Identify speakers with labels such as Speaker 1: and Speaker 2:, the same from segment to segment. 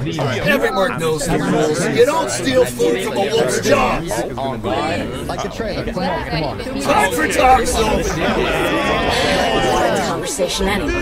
Speaker 1: Every mark knows the rules. You don't steal food from a wolf's jaws.
Speaker 2: Like the trailer. Come on, come on.
Speaker 1: Time for talk, Sylvan.
Speaker 3: Conversation anyway.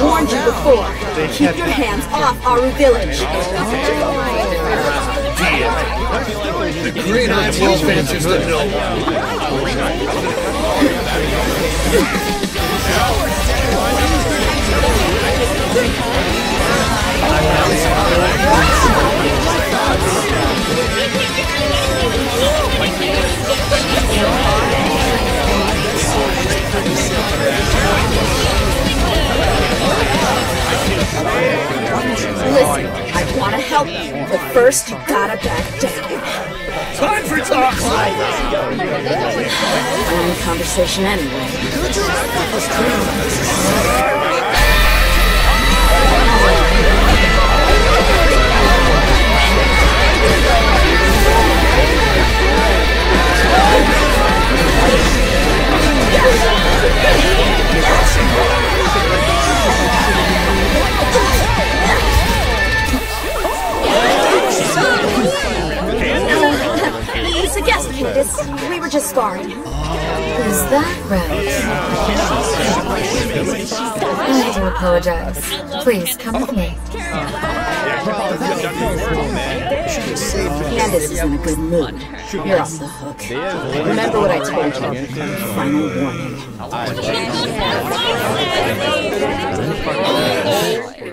Speaker 3: Warned you before. Keep your hands off Aru Village.
Speaker 1: The green eyed wolf answers to no
Speaker 3: help but first you gotta back down.
Speaker 1: Time for talk.
Speaker 3: Long conversation anyway. A guest, We were just sparring. Is that right? I do apologize. Please come with me. Candace is in a good mood. You're off the hook. Remember what I told you. Final warning.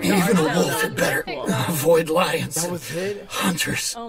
Speaker 1: Even a wolf had better avoid lions. Hunters. Oh